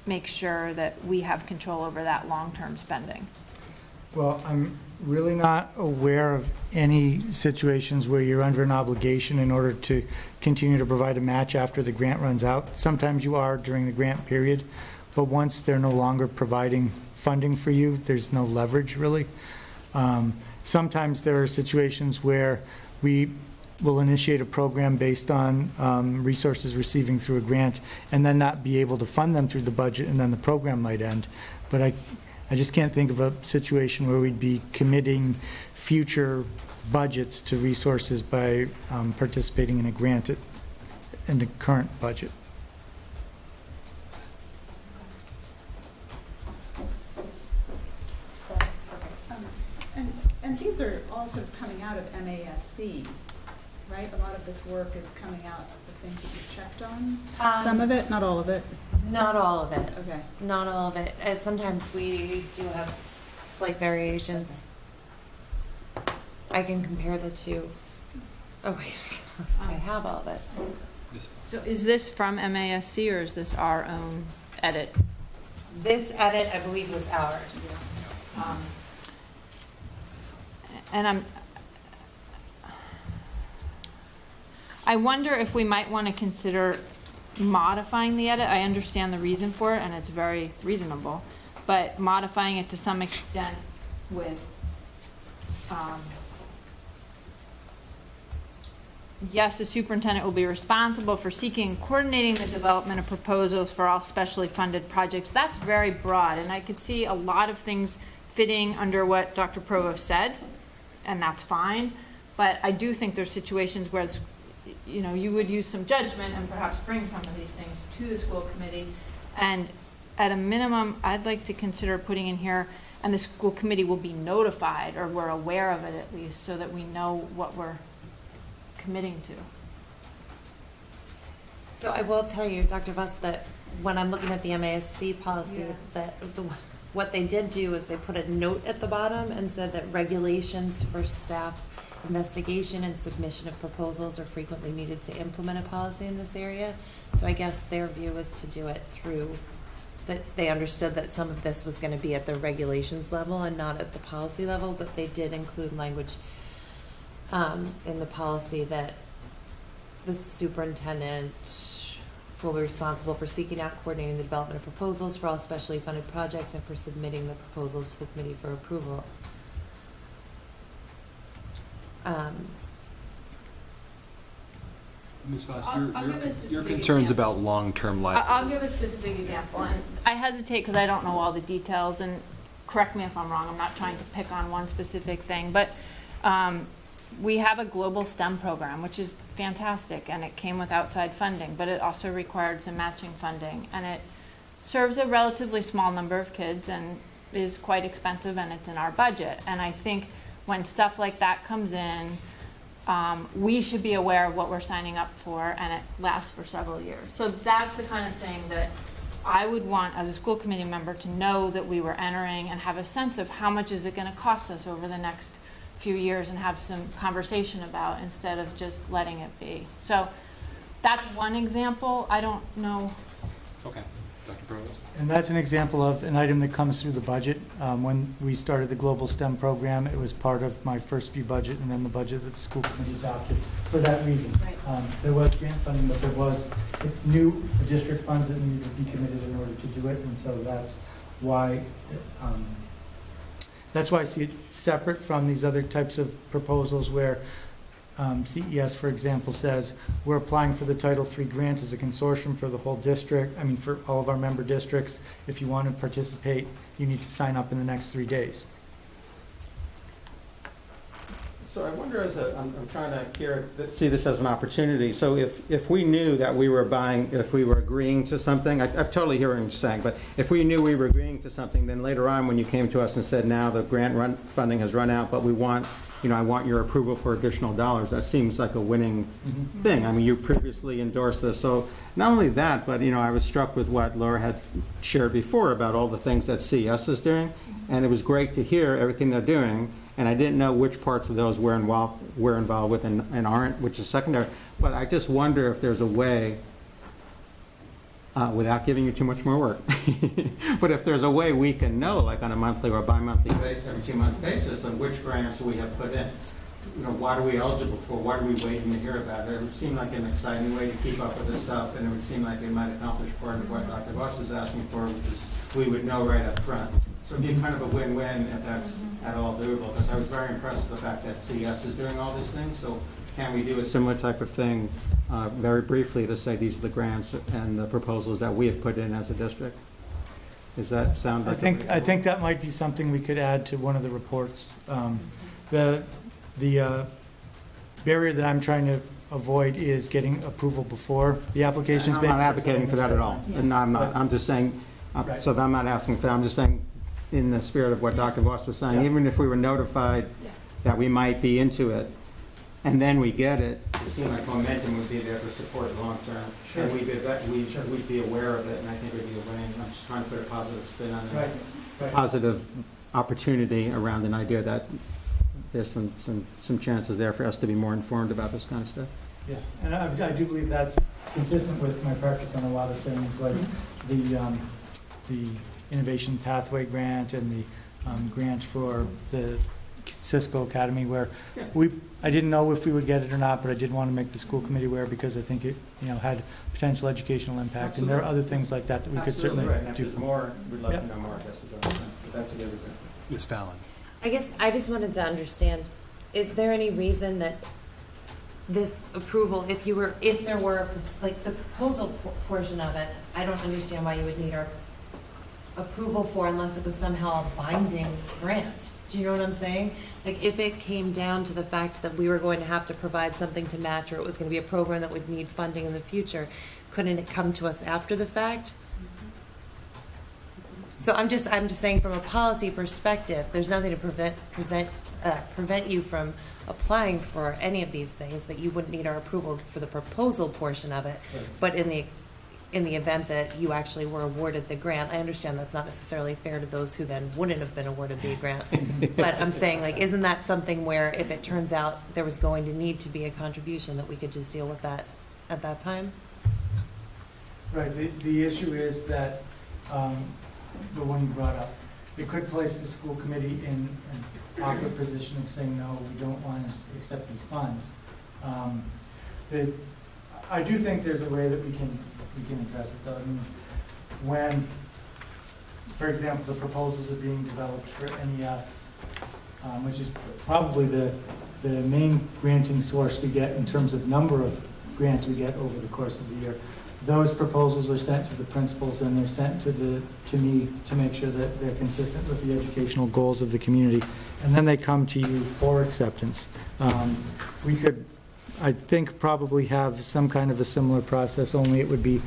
make sure that we have control over that long-term spending? Well, I'm really not aware of any situations where you're under an obligation in order to continue to provide a match after the grant runs out. Sometimes you are during the grant period, but once they're no longer providing funding for you, there's no leverage really. Um, Sometimes there are situations where we will initiate a program based on um, resources receiving through a grant and then not be able to fund them through the budget, and then the program might end. But I, I just can't think of a situation where we'd be committing future budgets to resources by um, participating in a grant in the current budget. And, and these are all sort of coming out of MASC, right? A lot of this work is coming out of the things that you've checked on? Um, Some of it, not all of it? Not all of it. Okay. Not all of it. Uh, Sometimes we do have slight variations. I can compare the two. Oh, wait, <laughs> I have all of it. So is this from MASC or is this our own edit? This edit, I believe, was ours. Um, And I'm, I wonder if we might want to consider modifying the edit. I understand the reason for it, and it's very reasonable, but modifying it to some extent with, um, yes, the superintendent will be responsible for seeking and coordinating the development of proposals for all specially funded projects. That's very broad, and I could see a lot of things fitting under what Dr. Provost said, and that's fine. But I do think there's situations where, you know, you would use some judgment and perhaps bring some of these things to the school committee. And at a minimum, I'd like to consider putting in here, and the school committee will be notified, or we're aware of it at least, so that we know what we're committing to. So I will tell you, Dr. Voss, that when I'm looking at the MASC policy, Yeah. that the, what they did do is they put a note at the bottom and said that regulations for staff investigation and submission of proposals are frequently needed to implement a policy in this area. So I guess their view was to do it through, that they understood that some of this was gonna be at the regulations level and not at the policy level, but they did include language um, in the policy that the superintendent will be responsible for seeking out, coordinating the development of proposals for all specially funded projects and for submitting the proposals to the committee for approval. Um, Ms. Voss, I'll- your, I'll give a your- your specific concerns example. about long-term I- life. I'll give a specific example, and I hesitate because I don't know all the details, and correct me if I'm wrong, I'm not trying to pick on one specific thing, but um, we have a global STEM program, which is fantastic, and it came with outside funding, but it also required some matching funding, and it serves a relatively small number of kids and is quite expensive, and it's in our budget. And I think when stuff like that comes in, um, we should be aware of what we're signing up for, and it lasts for several years. So that's the kind of thing that I would want, as a school committee member, to know that we were entering and have a sense of how much is it going to cost us over the next few years and have some conversation about instead of just letting it be. So that's one example. I don't know. Okay. Dr. Provost? And that's an example of an item that comes through the budget. Um, When we started the Global STEM program, it was part of my first few budget and then the budget that the school committee adopted for that reason. Right. Um, There was grant funding, but there was new district funds that needed to be committed in order to do it, and so that's why, um, that's why I see it separate from these other types of proposals where um, CES, for example, says, we're applying for the Title III grant as a consortium for the whole district, I mean, for all of our member districts. If you want to participate, you need to sign up in the next three days. So I wonder as a, I'm, I'm trying to hear, see this as an opportunity. So if, if we knew that we were buying, if we were agreeing to something, I, I totally hear what you're saying, but if we knew we were agreeing to something, then later on, when you came to us and said, now the grant run, funding has run out, but we want, you know, I want your approval for additional dollars, that seems like a winning mm-hmm. thing. I mean, you previously endorsed this, so not only that, but, you know, I was struck with what Laura had shared before about all the things that CES is doing, mm-hmm. and it was great to hear everything they're doing, and I didn't know which parts of those we're involved, we're involved with and, and aren't, which is secondary. But I just wonder if there's a way, uh, without giving you too much more work, <laughs> but if there's a way we can know, like on a monthly or bi-monthly, every two-month basis, on which grants we have put in. You know, what are we eligible for? What are we waiting to hear about? It it would seem like an exciting way to keep up with this stuff, and it would seem like it might accomplish part of what Dr. Voss is asking for, which is we would know right up front. So it'd be kind of a win-win if that's at all doable, because I was very impressed with the fact that CES is doing all these things, so can we do a similar type of thing, uh, very briefly, to say these are the grants and the proposals that we have put in as a district? Does that sound like? a think, I think that might be something we could add to one of the reports. Um, The, the uh, barrier that I'm trying to avoid is getting approval before the application's I'm not advocating for that at all. And I'm not, I'm just saying, uh, Right. so I'm not asking for that, I'm just saying, in the spirit of what Dr. Voss was saying, Yeah. even if we were notified that we might be into it, and then we get it, it seemed like momentum would be there to support long-term. Sure. And we'd be, that, we, we'd be aware of it, and I think it'd be a winning, I'm just trying to put a positive spin on Right, it. right. Positive opportunity around an idea that there's some, some, some chances there for us to be more informed about this kind of stuff. Yeah, and I, I do believe that's consistent with my practice on a lot of things, like the, um, the Innovation Pathway Grant and the, um, grant for the Cisco Academy, where Yeah. we, I didn't know if we would get it or not, but I did want to make the school committee aware, because I think it, you know, had potential educational impact, and there are other things like that that we could certainly right, and if do. there's more, we'd love Yep. to know more, I guess, is what I'm saying. but that's a good example. Ms. Fallon? I guess I just wanted to understand, is there any reason that this approval, if you were, if there were, like, the proposal por- portion of it, I don't understand why you would need our approval for unless it was somehow a binding grant. Do you know what I'm saying? Like, if it came down to the fact that we were going to have to provide something to match, or it was gonna be a program that would need funding in the future, couldn't it come to us after the fact? So I'm just, I'm just saying from a policy perspective, there's nothing to prevent, present, uh, prevent you from applying for any of these things, that you wouldn't need our approval for the proposal portion of it. But in the, in the event that you actually were awarded the grant, I understand that's not necessarily fair to those who then wouldn't have been awarded the grant. <laughs> But I'm saying, like, isn't that something where if it turns out there was going to need to be a contribution, that we could just deal with that at that time? Right, the, the issue is that, um, the one you brought up, it could place the school committee in an awkward position of saying, no, we don't want to accept these funds. Um, The, I do think there's a way that we can we can address it though. I mean, when, for example, the proposals are being developed for NEF, um, which is probably the, the main granting source we get in terms of number of grants we get over the course of the year. Those proposals are sent to the principals and they're sent to the, to me to make sure that they're consistent with the educational goals of the community. And then they come to you for acceptance. Um, We could, I think, probably have some kind of a similar process, only it would be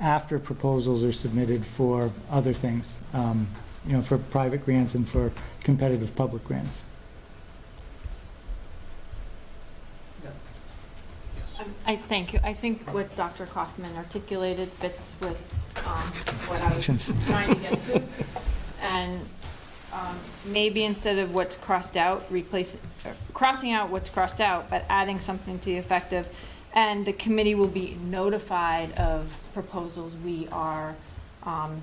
after proposals are submitted for other things, um, you know, for private grants and for competitive public grants. I thank you. I think what Dr. Kaufman articulated fits with um, what I was trying to get to. And um, maybe instead of what's crossed out, replace, uh, crossing out what's crossed out, but adding something to the effective. And the committee will be notified of proposals we are um,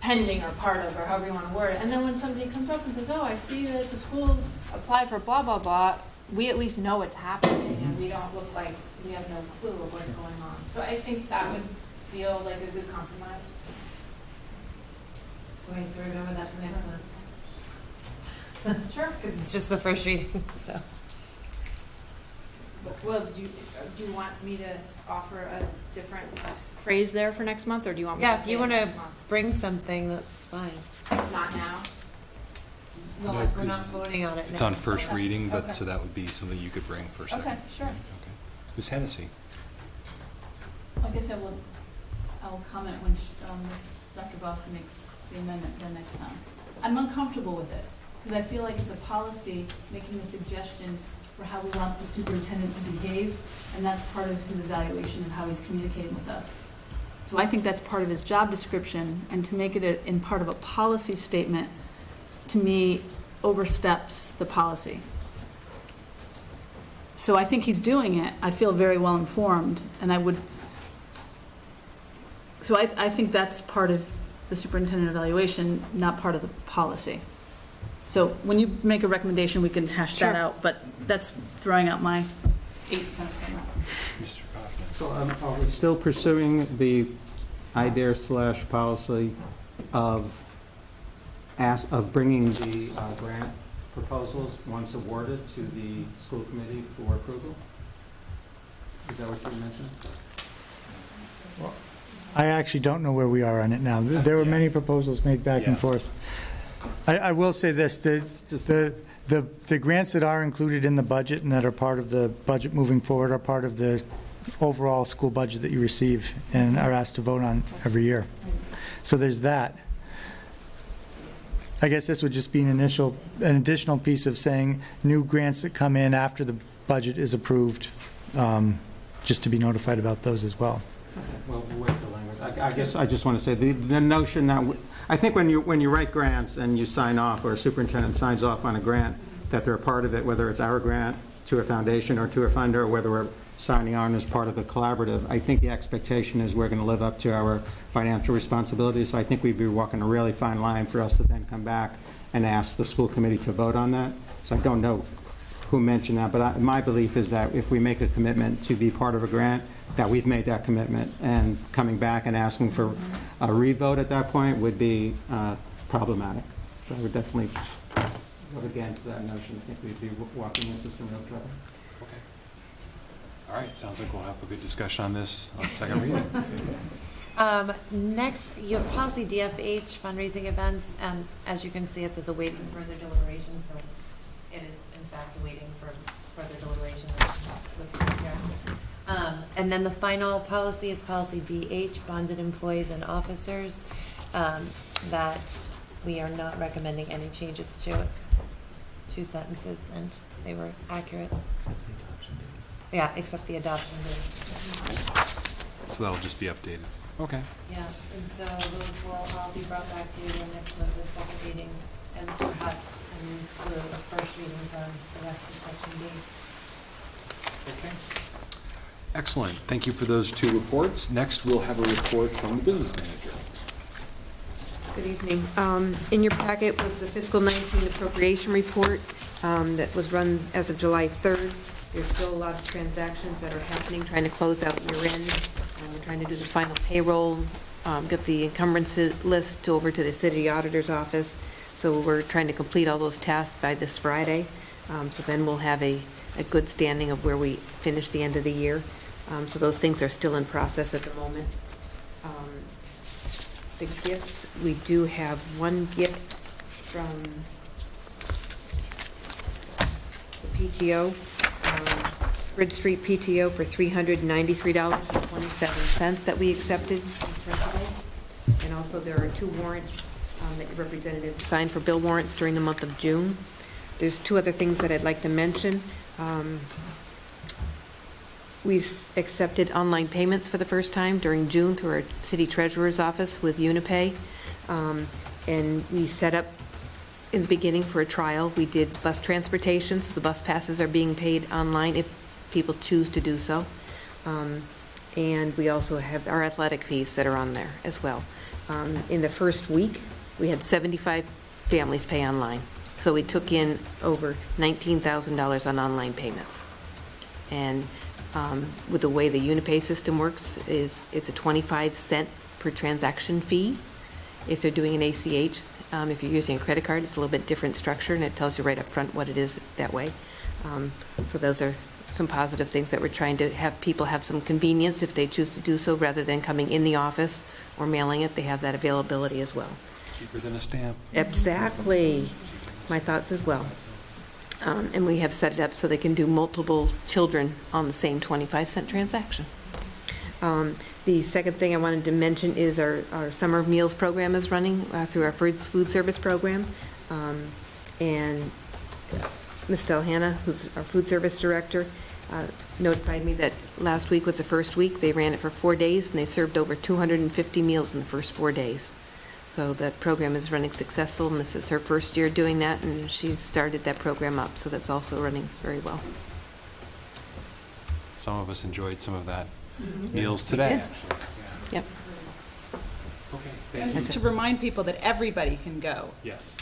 pending or part of, or however you want to word it. And then when somebody comes up and says, oh, I see that the schools apply for blah, blah, blah, we at least know what's happening and we don't look like we have no clue of what's going on. So I think that would feel like a good compromise. Wait, so remember that for next month? <laughs> Sure. <laughs> Because it's just the first reading, <laughs> so. Well, do, you- do you want me to offer a different phrase there for next month, or do you want me to Yeah, if say you it want to next month? bring something, that's fine. Not now? No, No, if we're not 'cause voting on it It's now. on first Okay, reading, okay. but, so that would be something you could bring for second. Okay, sure. Okay, Ms. Hennessy? Like I said, we'll, I'll comment when sh- um, Ms. Dr. Voss makes the amendment the next time. I'm uncomfortable with it, because I feel like it's a policy making a suggestion for how we want the superintendent to behave, and that's part of his evaluation of how he's communicating with us. So I think that's part of his job description, and to make it a- in part of a policy statement, to me, oversteps the policy. So I think he's doing it. I feel very well informed, and I would, so I, I think that's part of the superintendent evaluation, not part of the policy. So when you make a recommendation, we can hash that Sure. out, but that's throwing out my eight cents on that. Mr. Kaufman? So um, are we still pursuing the IDARE slash policy of, ask, of bringing the uh, grant proposals, once awarded, to the school committee for approval? Is that what you mentioned? I actually don't know where we are on it now. There were many proposals made back and forth. I, I will say this, the, the, the, the grants that are included in the budget and that are part of the budget moving forward are part of the overall school budget that you receive and are asked to vote on every year. So there's that. I guess this would just be an initial, an additional piece of saying new grants that come in after the budget is approved, um, just to be notified about those as well. Well, wait for language. I I guess I just want to say, the, the notion that, I think when you, when you write grants and you sign off, or a superintendent signs off on a grant, that they're a part of it, whether it's our grant to a foundation or to a funder, or whether we're signing on as part of the collaborative, I think the expectation is we're going to live up to our financial responsibilities. So I think we'd be walking a really fine line for us to then come back and ask the school committee to vote on that. So I don't know who mentioned that, but I- my belief is that if we make a commitment to be part of a grant, that we've made that commitment, and coming back and asking for a revote at that point would be uh, problematic. So I would definitely vote against that notion. I think we'd be walking into some real trouble. Okay. All right, sounds like we'll have a good discussion on this on second reading. <laughs> Um, next, you have policy DFH fundraising events, and as you can see, it says awaiting further deliberation, so it is in fact awaiting for further deliberation with here. Um, and then the final policy is policy DH, bonded employees and officers, um, that we are not recommending any changes to. It's two sentences, and they were accurate. Yeah, except the adoption date. So that'll just be updated. Okay. Yeah, and so those will all be brought back to you in the next month the second readings, and perhaps a new slew of first readings on the rest of section D. Okay. Excellent. Thank you for those two reports. Next, we'll have a report from the business manager. Good evening. Um, In your packet was the fiscal 19 appropriation report um, that was run as of July 3rd. There's still a lot of transactions that are happening, trying to close out year end. Um, We're trying to do the final payroll, um, get the encumbrances list over to the city auditor's office. So we're trying to complete all those tasks by this Friday. Um, So then we'll have a, a good standing of where we finish the end of the year. Um, So those things are still in process at the moment. Um, The gifts, we do have one gift from the PTO, um, Bridge Street PTO for $393.27 that we accepted. And also there are two warrants um, that your representative signed for bill warrants during the month of June. There's two other things that I'd like to mention. Um, We accepted online payments for the first time during June through our city treasurer's office with Unipay. Um, And we set up in the beginning for a trial, we did bus transportation, so the bus passes are being paid online if people choose to do so. Um, And we also have our athletic fees that are on there as well. Um, In the first week, we had 75 families pay online. So we took in over $19,000 on online payments. And um, with the way the Unipay system works, is it's a 25 cent per transaction fee if they're doing an ACH. Um, If you're using a credit card, it's a little bit different structure, and it tells you right up front what it is that way. Um, So those are some positive things that we're trying to have people have some convenience if they choose to do so, rather than coming in the office or mailing it, they have that availability as well. Cheaper than a stamp. Exactly. My thoughts as well. Um, And we have set it up so they can do multiple children on the same 25 cent transaction. Um, The second thing I wanted to mention is our, our summer meals program is running uh, through our food, food service program. Um, And Ms. Delhana, who's our food service director, uh, notified me that last week was the first week. They ran it for four days, and they served over 250 meals in the first four days. So that program is running successful, and this is her first year doing that, and she's started that program up, so that's also running very well. Some of us enjoyed some of that Mhm. meals We today, did. actually. Yep. thank And you. to remind people that everybody can go. Yes.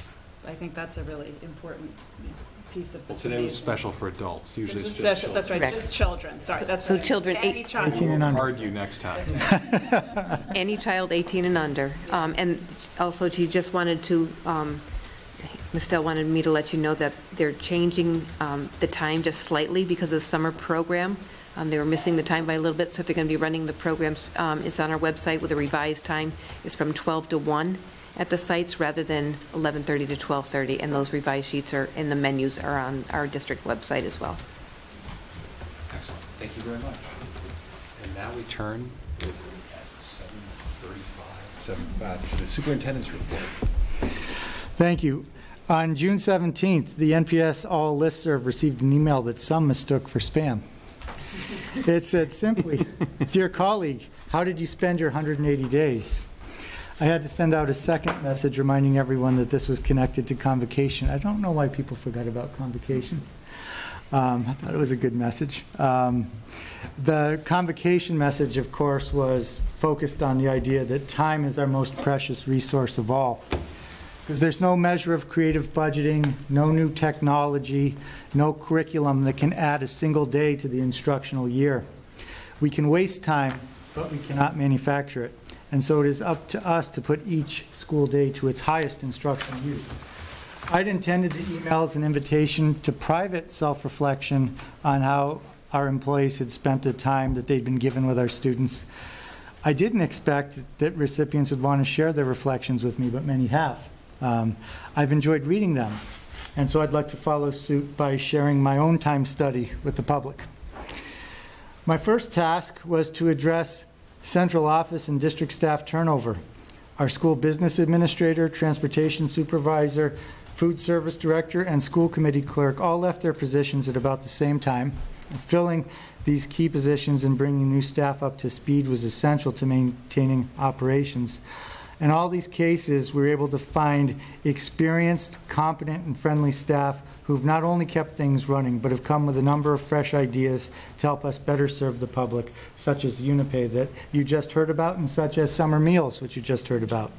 I think that's a really important piece of Well, this. today was meeting. special for adults. Usually This it's just special- That's children. right, just children, sorry, that's So right. children Any eight- child. 18 and under. Hard you next time. <laughs> Any child 18 and under. Um, And also, she just wanted to, um, Ms. Dell wanted me to let you know that they're changing um, the time just slightly because of the summer program. Um, They were missing the time by a little bit, so if they're going to be running the programs, um, it's on our website with a revised time. It's from 12 to 1 at the sites rather than 11:30 to 12:30. And those revised sheets are, in the menus are on our district website as well. Excellent. Thank you very much. And now we turn at 7:35, 7:05 to the superintendent's report. Thank you. On June 17th, the NPS All Listserv received an email that some mistook for spam. It said simply, "Dear colleague, how did you spend your 180 days?" I had to send out a second message reminding everyone that this was connected to convocation. I don't know why people forgot about convocation. Um, I thought it was a good message. Um, The convocation message, of course, was focused on the idea that time is our most precious resource of all. Because there's no measure of creative budgeting, no new technology, no curriculum that can add a single day to the instructional year. We can waste time, but we cannot manufacture it. And so it is up to us to put each school day to its highest instructional use. I'd intended the email as an invitation to private self-reflection on how our employees had spent the time that they'd been given with our students. I didn't expect that recipients would want to share their reflections with me, but many have. Um, I've enjoyed reading them, and so I'd like to follow suit by sharing my own time study with the public. My first task was to address central office and district staff turnover. Our school business administrator, transportation supervisor, food service director, and school committee clerk all left their positions at about the same time. Filling these key positions and bringing new staff up to speed was essential to maintaining operations. In all these cases, we were able to find experienced, competent, and friendly staff who've not only kept things running, but have come with a number of fresh ideas to help us better serve the public, such as Unipay that you just heard about, and such as summer meals, which you just heard about.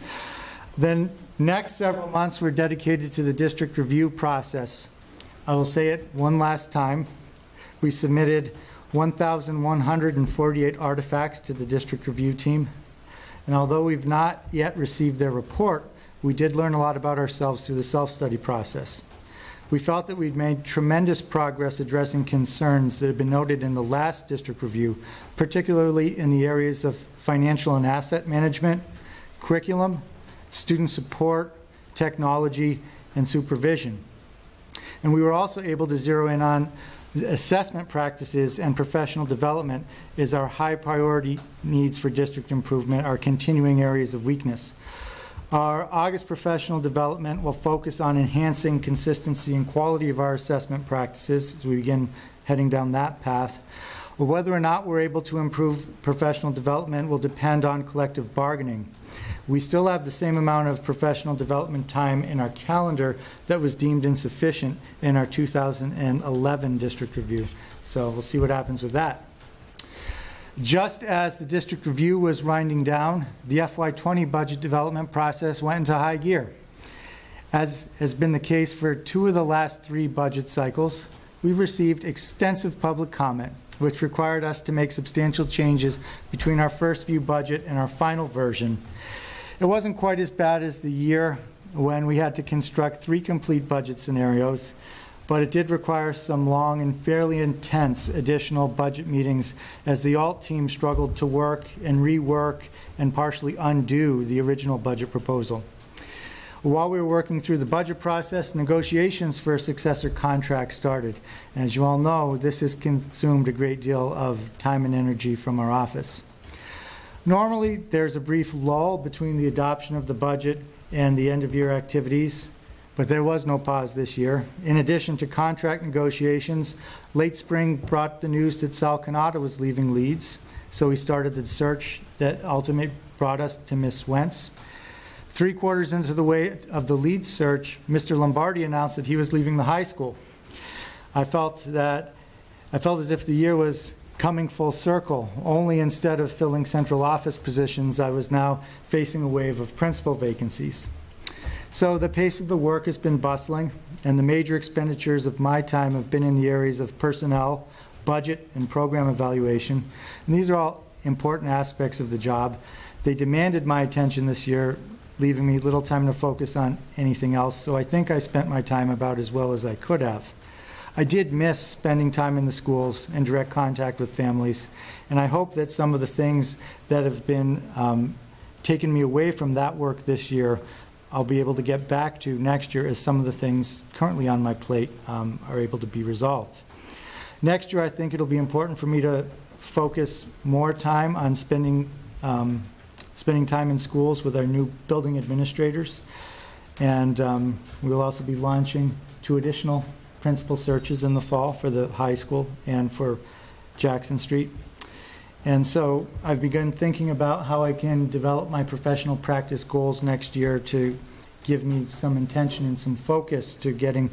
Then, next several months were dedicated to the district review process. I will say it one last time. We submitted 1,148 artifacts to the district review team. And although we've not yet received their report, we did learn a lot about ourselves through the self-study process. We felt that we'd made tremendous progress addressing concerns that had been noted in the last district review, particularly in the areas of financial and asset management, curriculum, student support, technology, and supervision. And we were also able to zero in on assessment practices and professional development as our high priority needs for district improvement, are continuing areas of weakness. Our August professional development will focus on enhancing consistency and quality of our assessment practices as we begin heading down that path. Whether or not we're able to improve professional development will depend on collective bargaining. We still have the same amount of professional development time in our calendar that was deemed insufficient in our 2011 district review. So we'll see what happens with that. Just as the district review was winding down, the FY20 budget development process went into high gear. As has been the case for two of the last three budget cycles, we've received extensive public comment, which required us to make substantial changes between our first view budget and our final version. It wasn't quite as bad as the year when we had to construct three complete budget scenarios, but it did require some long and fairly intense additional budget meetings as the alt team struggled to work and rework and partially undo the original budget proposal. While we were working through the budget process, negotiations for a successor contract started. As you all know, this has consumed a great deal of time and energy from our office. Normally, there's a brief lull between the adoption of the budget and the end of year activities, but there was no pause this year. In addition to contract negotiations, late spring brought the news that Sal Canada was leaving Leeds, so we started the search that ultimately brought us to Miss Wentz. Three quarters into the way of the Leeds search, Mr. Lombardi announced that he was leaving the high school. I felt that I felt as if the year was coming full circle. Only instead of filling central office positions, I was now facing a wave of principal vacancies. So the pace of the work has been bustling, and the major expenditures of my time have been in the areas of personnel, budget, and program evaluation. And these are all important aspects of the job. They demanded my attention this year, leaving me little time to focus on anything else, so I think I spent my time about as well as I could have. I did miss spending time in the schools and direct contact with families, and I hope that some of the things that have been um, taken me away from that work this year, I'll be able to get back to next year as some of the things currently on my plate um, are able to be resolved. Next year, I think it'll be important for me to focus more time on spending um, spending time in schools with our new building administrators, and um, we'll also be launching two additional principal searches in the fall for the high school and for Jackson Street. And so I've begun thinking about how I can develop my professional practice goals next year to give me some intention and some focus to getting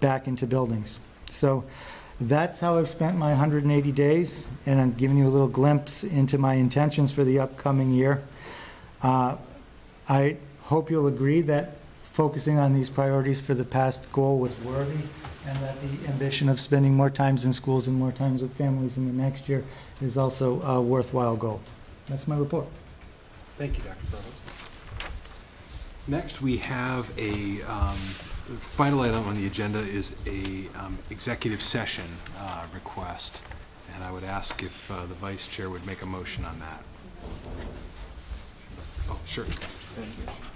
back into buildings. So that's how I've spent my 180 days, and I'm giving you a little glimpse into my intentions for the upcoming year. Uh, I hope you'll agree that focusing on these priorities for the past goal was worthy and that the ambition of spending more times in schools and more times with families in the next year is also a worthwhile goal. That's my report. Thank you, Dr. Provost. Next, we have a um, final item on the agenda is a um, executive session uh, request, and I would ask if uh, the vice chair would make a motion on that. Oh, sure. Thank you.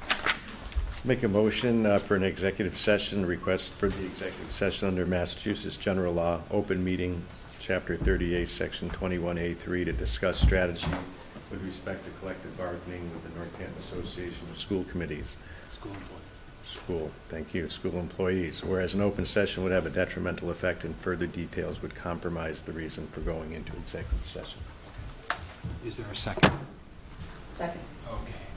Make a motion uh, for an executive session, request for the executive session under Massachusetts General Law, open meeting, Chapter 38, Section 21A3, to discuss strategy with respect to collective bargaining with the Northampton Association of School Committees. School employees. School, thank you, school employees. Whereas an open session would have a detrimental effect and further details would compromise the reason for going into executive session. Is there a second? Second. Okay.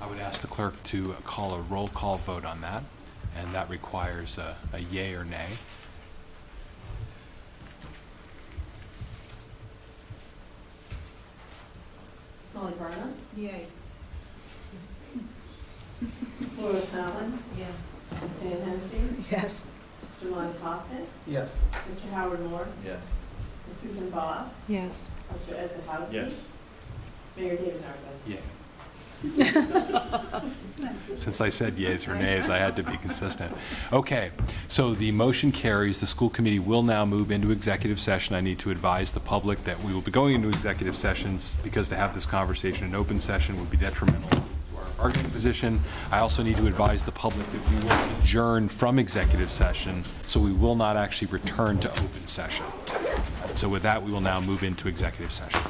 I would ask the clerk to uh, call a roll call vote on that, and that requires a, a yay or nay. Molly Burnham, Yay. <laughs> Laura Fallon, Yes. Suzanne Hennessy, Yes. Mr. Lonnie Kaufman, Yes. Mr. Howard Moore, Yes. Ms. Susan Voss, Yes. Mr. Ed Zakowski. Yes. Mayor David Narkewicz. Yeah. <laughs> Since I said yeas or nays, I had to be consistent. Okay, so the motion carries. The school committee will now move into executive session. I need to advise the public that we will be going into executive sessions because to have this conversation in open session would be detrimental to our bargaining position. I also need to advise the public that we will adjourn from executive session, so we will not actually return to open session. So with that, we will now move into executive session.